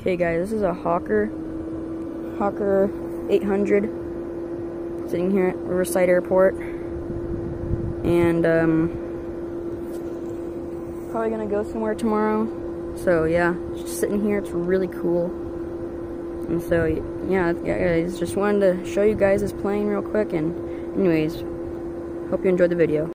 Okay guys, this is a Hawker, Hawker 800, sitting here at Riverside Airport, and um, probably gonna go somewhere tomorrow, so yeah, just sitting here, it's really cool, and so yeah, yeah guys, just wanted to show you guys this plane real quick, and anyways, hope you enjoyed the video.